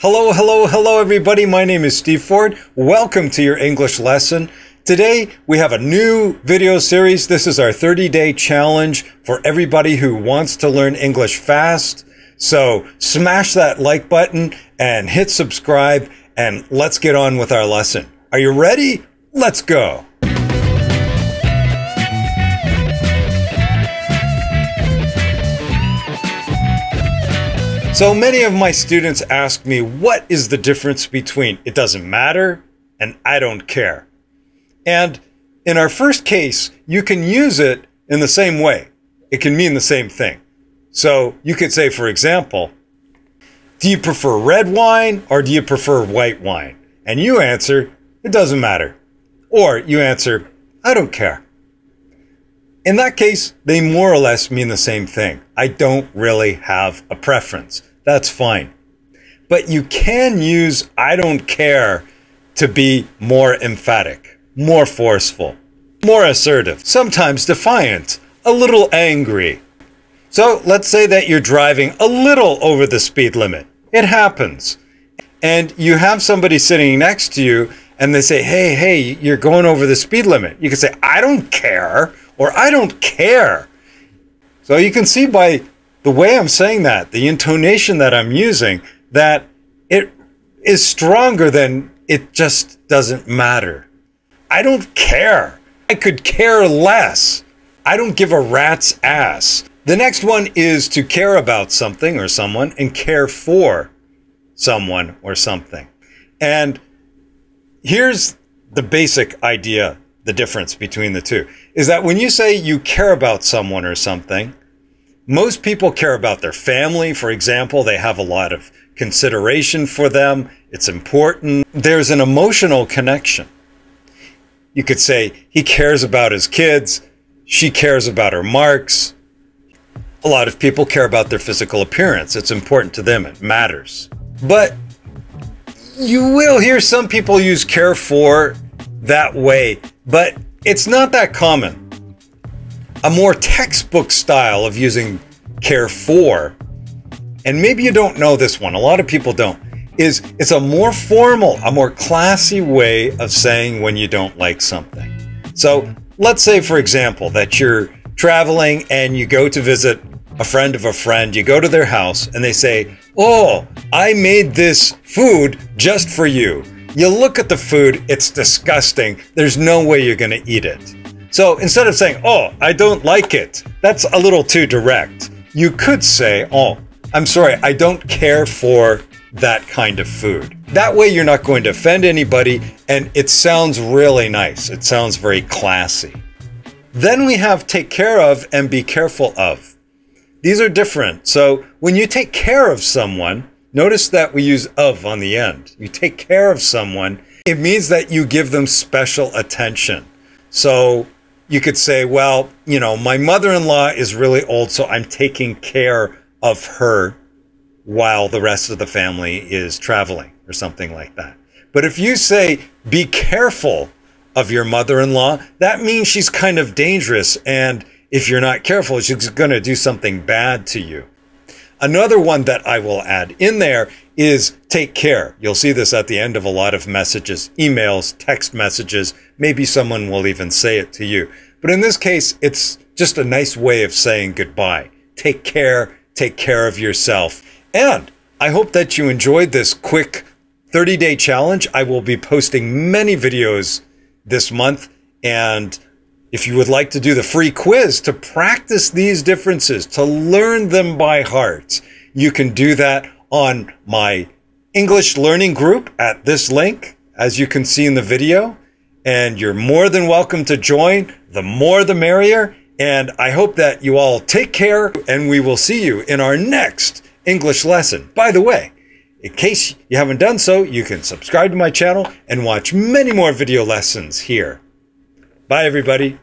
Hello, hello, hello, everybody. My name is Steve Ford. Welcome to your English lesson. Today, we have a new video series. This is our 30 day challenge for everybody who wants to learn English fast. So smash that like button and hit subscribe and let's get on with our lesson. Are you ready? Let's go. So many of my students ask me, what is the difference between it doesn't matter and I don't care? And in our first case, you can use it in the same way. It can mean the same thing. So you could say, for example, do you prefer red wine or do you prefer white wine? And you answer, it doesn't matter. Or you answer, I don't care. In that case, they more or less mean the same thing. I don't really have a preference that's fine. But you can use I don't care to be more emphatic, more forceful, more assertive, sometimes defiant, a little angry. So let's say that you're driving a little over the speed limit. It happens. And you have somebody sitting next to you and they say, hey, hey, you're going over the speed limit. You can say, I don't care, or I don't care. So you can see by the way I'm saying that, the intonation that I'm using, that it is stronger than it just doesn't matter. I don't care. I could care less. I don't give a rat's ass. The next one is to care about something or someone and care for someone or something. And here's the basic idea, the difference between the two is that when you say you care about someone or something, most people care about their family. For example, they have a lot of consideration for them. It's important. There's an emotional connection. You could say he cares about his kids. She cares about her marks. A lot of people care about their physical appearance. It's important to them. It matters. But you will hear some people use care for that way, but it's not that common a more textbook style of using care for, and maybe you don't know this one, a lot of people don't, is it's a more formal, a more classy way of saying when you don't like something. So let's say, for example, that you're traveling and you go to visit a friend of a friend, you go to their house and they say, Oh, I made this food just for you. You look at the food, it's disgusting. There's no way you're going to eat it. So instead of saying, oh, I don't like it, that's a little too direct. You could say, oh, I'm sorry, I don't care for that kind of food. That way you're not going to offend anybody and it sounds really nice. It sounds very classy. Then we have take care of and be careful of. These are different. So when you take care of someone, notice that we use of on the end. You take care of someone, it means that you give them special attention. So you could say, well, you know, my mother in law is really old, so I'm taking care of her while the rest of the family is traveling or something like that. But if you say, be careful of your mother in law, that means she's kind of dangerous. And if you're not careful, she's going to do something bad to you. Another one that I will add in there is take care. You'll see this at the end of a lot of messages, emails, text messages. Maybe someone will even say it to you. But in this case, it's just a nice way of saying goodbye. Take care. Take care of yourself. And I hope that you enjoyed this quick 30 day challenge. I will be posting many videos this month. And if you would like to do the free quiz to practice these differences, to learn them by heart, you can do that on my English learning group at this link, as you can see in the video. And you're more than welcome to join. The more the merrier. And I hope that you all take care and we will see you in our next English lesson. By the way, in case you haven't done so, you can subscribe to my channel and watch many more video lessons here. Bye, everybody.